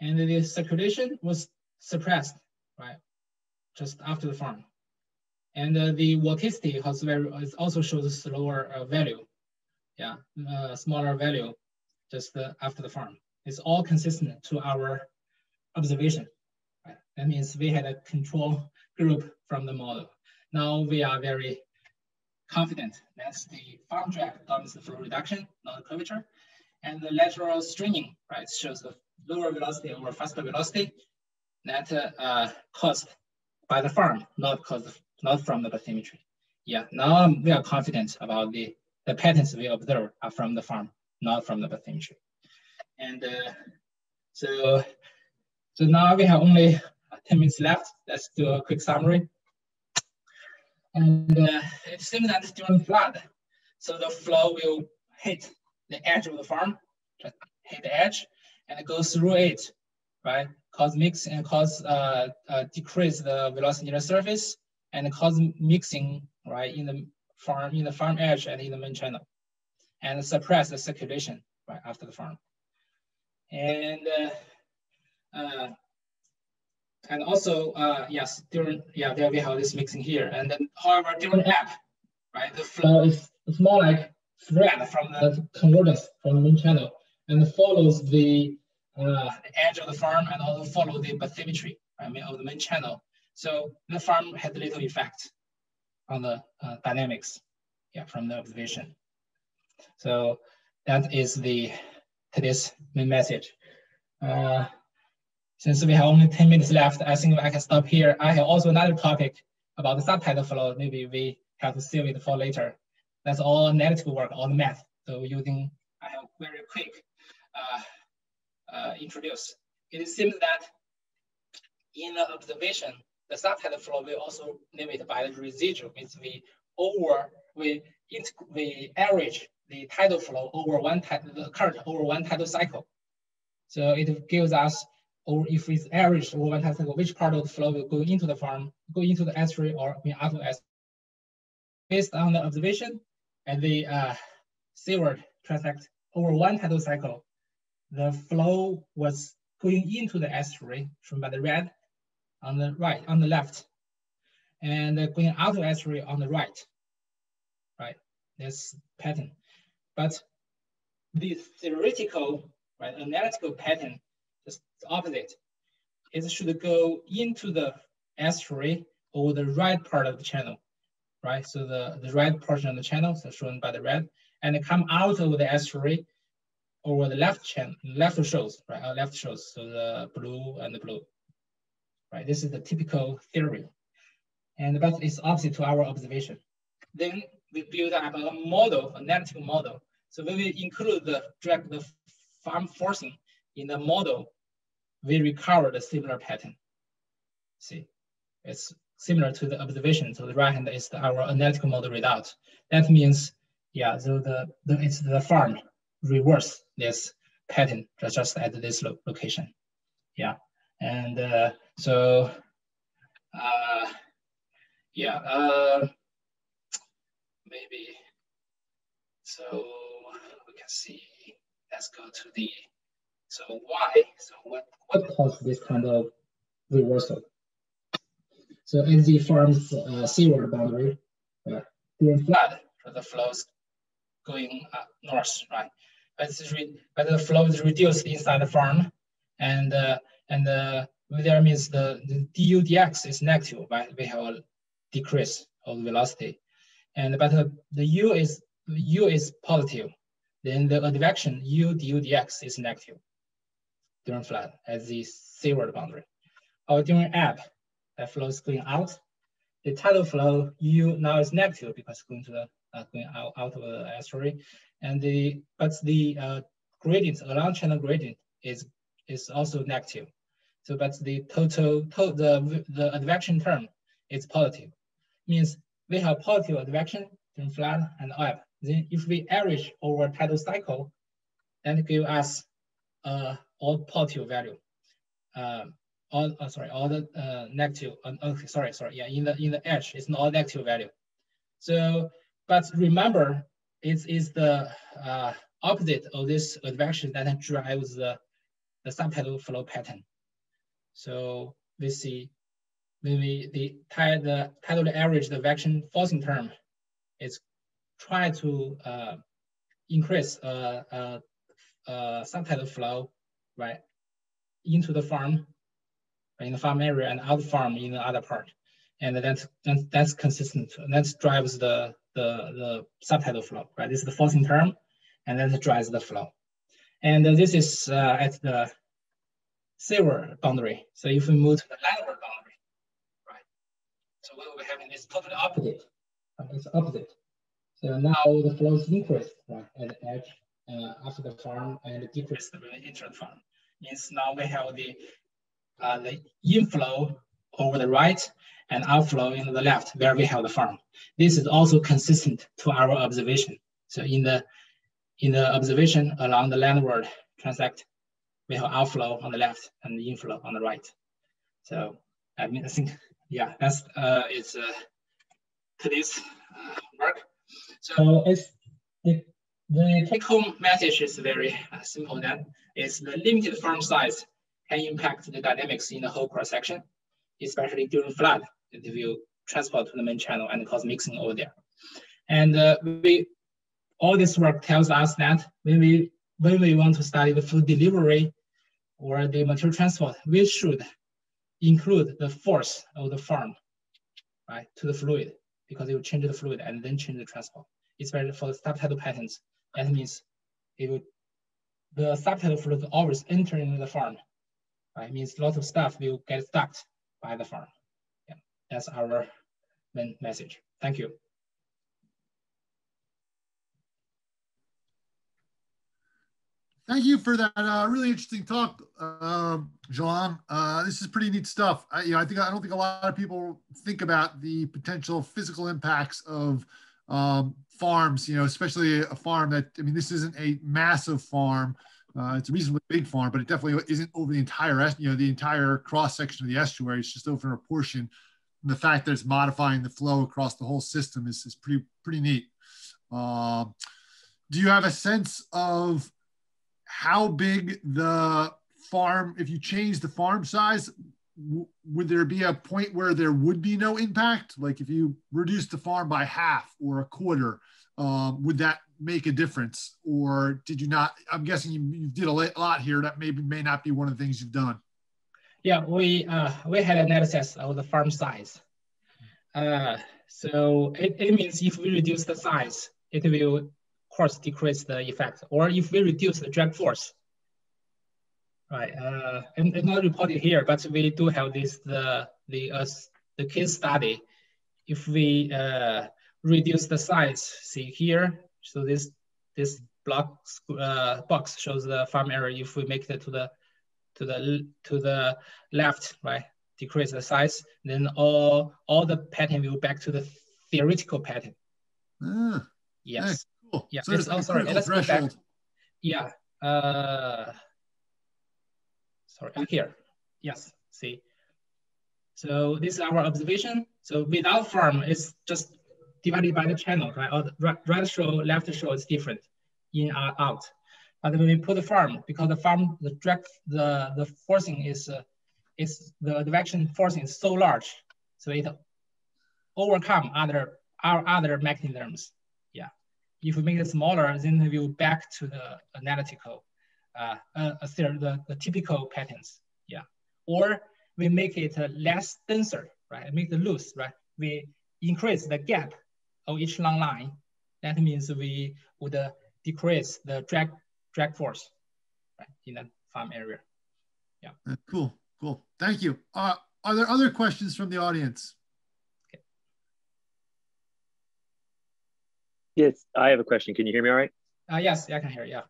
And the circulation was suppressed, right, just after the farm. And uh, the vorticity has very, it also shows slower uh, value. Yeah, uh, smaller value just uh, after the farm. It's all consistent to our observation. Right? That means we had a control group from the model. Now we are very confident that's the farm drag dominates the flow reduction, not the curvature. And the lateral streaming, right, shows the lower velocity over faster velocity that uh, caused by the farm, not caused not from the bathymetry. Yeah, now we are confident about the, the patterns we observe are from the farm, not from the bathymetry. And uh, so, so now we have only 10 minutes left. Let's do a quick summary. And uh, it seems that during flood, so the flow will hit the edge of the farm, hit the edge, and go through it, right? Cause mix and cause uh, uh, decrease the velocity in the surface, and cause mixing right in the farm in the farm edge and in the main channel, and suppress the circulation right after the farm. And uh, and also uh, yes during yeah there we have this mixing here. And then however during ebb, right the flow is it's more like thread from the convergence from the main channel and follows the uh, edge of the farm and also follow the bathymetry I mean, of the main channel so the farm had little effect on the uh, dynamics yeah, from the observation. So that is the today's main message. Uh, since we have only 10 minutes left, I think I can stop here. I have also another topic about the subtidal flow. Maybe we have to save it for later. That's all analytical work, all the math. So using, I have very quick uh, uh, introduce. It seems that in the observation, the subtidal flow will also limit by the residual, means we over, we, we average the tidal flow over one tidal, the current over one tidal cycle. So it gives us, or if it's average, over one tidal cycle, which part of the flow will go into the farm, go into the estuary or out of estuary. Based on the observation and the uh, seaward transect over one tidal cycle, the flow was going into the estuary, shown by the red, on the right, on the left, and going out of estuary on the right, right? This pattern. But the theoretical, right, analytical pattern the opposite. It should go into the estuary or the right part of the channel, right? So the, the right portion of the channel, so shown by the red, and come out of the estuary over the left channel, left shows, right? Uh, left shows, so the blue and the blue right? This is the typical theory. And but it's opposite to our observation. Then we build up a model, a analytical model. So we will include the drag the farm forcing in the model, we recovered a similar pattern. See, it's similar to the observation. So the right hand is the, our analytical model result. That means, yeah, so the, the it's the farm reverse this pattern just, just at this lo location. Yeah. And uh, so, uh, yeah, uh, maybe, so we can see, let's go to the, so why, so what, what caused this kind of reversal? So as the farm's uh, seaward boundary, uh, during flood, the flows going north, right? But, but the flow is reduced inside the farm, and uh, and uh, there means the, the du dx is negative, right? We have a decrease of velocity, and but the, u is u is positive, then the advection u du dx is negative during flood as the seaward boundary. Or during ebb, that flow is going out. The tidal flow u now is negative because going to the uh, going out, out of the estuary, and the but the uh, gradient along channel gradient is is also negative. So but the total to, the the advection term is positive, means we have positive advection during flood and ebb. Then if we average over tidal cycle, then give us uh, all positive value. Uh, all uh, sorry, all the uh, negative. Uh, okay, sorry, sorry. Yeah, in the in the edge, it's not negative value. So, but remember, it is the uh, opposite of this advection that drives the the subtidal flow pattern. So we see when we the tidal the tidal average the advection forcing term is try to uh, increase uh, uh, uh, subtidal flow, right, into the farm, in the farm area and out farm in the other part. And that's, that's, that's consistent. That drives the, the, the subtidal flow, right? This is the forcing term, and that drives the flow. And this is uh, at the seaward boundary. So if we move to the landward boundary, right? So we will be having this totally opposite. It's opposite. So now the flow is increased right, at the edge after the farm and decreased when we enter the farm. Means now we have the uh, the inflow over the right and outflow in the left where we have the farm. This is also consistent to our observation. So in the in the observation along the landward transect, we have outflow on the left and the inflow on the right. So I mean, I think, yeah, that's uh, it's uh, today's uh, work. So it's the, the take home message is very uh, simple that is the limited farm size can impact the dynamics in the whole cross section, especially during flood if you transport to the main channel and cause mixing over there. And uh, we, all this work tells us that when we, when we want to study the food delivery or the material transport, we should include the force of the farm, right, to the fluid because it will change the fluid and then change the transport. Especially for the subtidal patterns, that means it will, the subtidal fluid always entering the farm. Right? It means lots of stuff will get stuck by the farm. Yeah, that's our main message. Thank you. Thank you for that uh, really interesting talk, uh, Jean. Uh, this is pretty neat stuff. I, you know, I think I don't think a lot of people think about the potential physical impacts of um, farms. You know, especially a farm that I mean, this isn't a massive farm. Uh, it's a reasonably big farm, but it definitely isn't over the entire, you know, the entire cross section of the estuary. It's just over a portion. And the fact that it's modifying the flow across the whole system is, is pretty pretty neat. Um, do you have a sense of how big the farm, if you change the farm size, would there be a point where there would be no impact? Like if you reduce the farm by half or a quarter, um, would that make a difference? Or did you not? I'm guessing you, you did a lot here. That maybe may not be one of the things you've done. Yeah, we uh, we had an analysis of the farm size. Uh, so it, it means if we reduce the size, it will of course decrease the effect. Or if we reduce the drag force, right? Uh, and not reported here, but we do have this the the uh, the case study. If we uh, reduce the size, see here, so this this block uh, box shows the farm area. If we make it to the to the to the left, right, decrease the size, then all all the pattern will back to the theoretical pattern. Ah, yes. Cool. Yeah. So this, oh, sorry. Let's go back. Yeah. Uh, sorry. Here. Yes. See. So this is our observation. So without farm, it's just divided by the channel, right? Or the right show, left show is different, in or out. But when we put the farm, because the farm, the drag, the the forcing is, uh, is the direction forcing is so large, so it overcome other our other mechanisms. Yeah. if we make it smaller, then we will back to the analytical, uh, uh, the, the typical patterns, yeah. Or we make it less denser, right? Make it loose, right? We increase the gap of each long line. That means we would decrease the drag drag force right, in the farm area. Yeah. Uh, cool, cool. Thank you. Uh, are there other questions from the audience? Okay. Yes, I have a question. Can you hear me all right? Uh, yes, I can hear you. Yeah.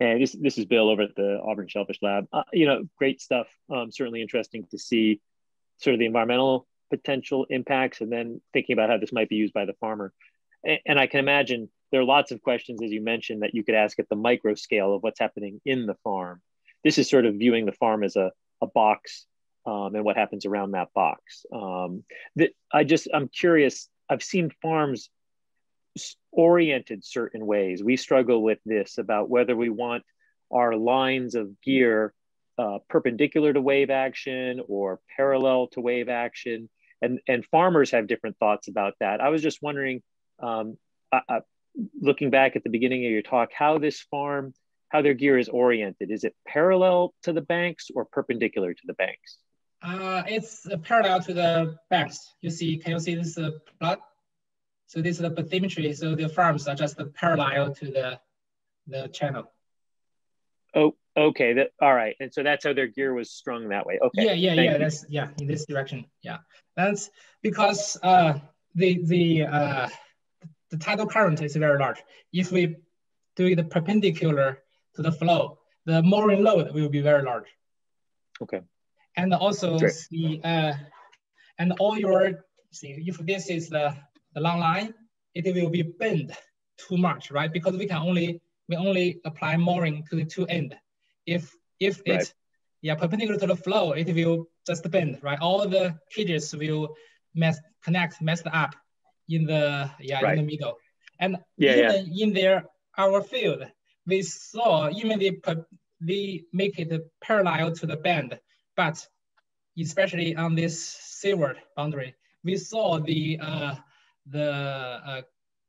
And this this is Bill over at the Auburn Shellfish Lab. Uh, you know, great stuff. Um, certainly interesting to see sort of the environmental potential impacts, and then thinking about how this might be used by the farmer. And, and I can imagine there are lots of questions, as you mentioned, that you could ask at the micro scale of what's happening in the farm. This is sort of viewing the farm as a, a box um, and what happens around that box. Um, that I just I'm curious. I've seen farms oriented certain ways. We struggle with this about whether we want our lines of gear uh, perpendicular to wave action or parallel to wave action, and and farmers have different thoughts about that. I was just wondering. Um, looking back at the beginning of your talk, how this farm, how their gear is oriented. Is it parallel to the banks or perpendicular to the banks? Uh, it's uh, parallel to the banks. You see, can you see this uh, plot? So this is the bathymetry. So the farms are just parallel to the, the channel. Oh, okay. That, all right. And so that's how their gear was strung that way. Okay. Yeah, yeah, Thank yeah. You. That's yeah, in this direction. Yeah. That's because uh, the the uh, the tidal current is very large. If we do it perpendicular to the flow, the mooring load will be very large. Okay. And also see, uh, and all your, see, if this is the, the long line, it will be bent too much, right? Because we can only, we only apply mooring to the two end. If, if right. it's, yeah, perpendicular to the flow, it will just bend, right? All the cages will mess, connect, messed up in the yeah right. in the middle. And yeah, even yeah. in there our field, we saw even they they make it parallel to the bend, but especially on this seaward boundary, we saw the uh, the uh,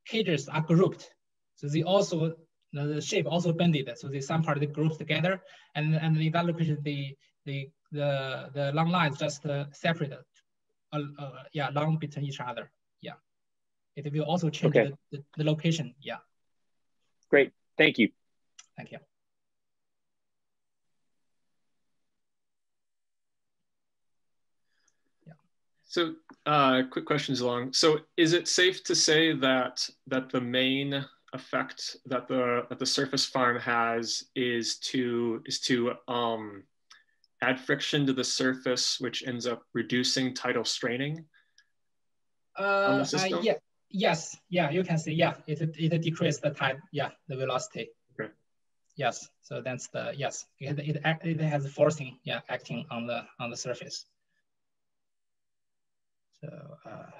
cages are grouped. So they also the shape also bended. So they some part they grouped together, and and in that location the the the the long lines just uh, separated, uh, uh, yeah, long between each other. Yeah, it will also change okay. the, the, the location. Yeah. Great. Thank you. Thank you. Yeah. So, uh, quick questions along. So, is it safe to say that that the main effect that the that the surface farm has is to is to um, add friction to the surface, which ends up reducing tidal straining uh, on the system? Uh, yeah, Yes, yeah, you can see, yeah, it, it decreased the time, yeah, the velocity. Okay. Yes, so that's the, yes, it, it, it has forcing, yeah, acting on the, on the surface. So, uh,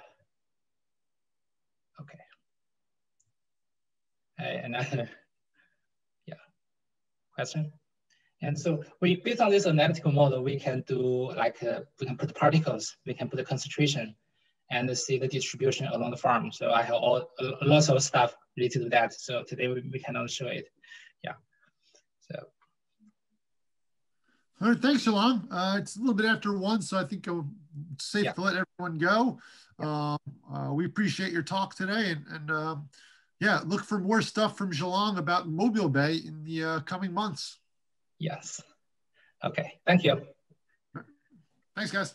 okay. another, yeah, question? And so we, based on this analytical model, we can do like, uh, we can put particles, we can put the concentration, and see the distribution along the farm. So I have all lots of stuff related to that. So today we, we cannot show it. Yeah. So. All right, thanks, Zhilong. Uh, it's a little bit after one, so I think it's safe yeah. to let everyone go. Yeah. Uh, uh, we appreciate your talk today, and, and um, yeah, look for more stuff from Zhilong about Mobile Bay in the uh, coming months. Yes. Okay. Thank you. Thanks, guys.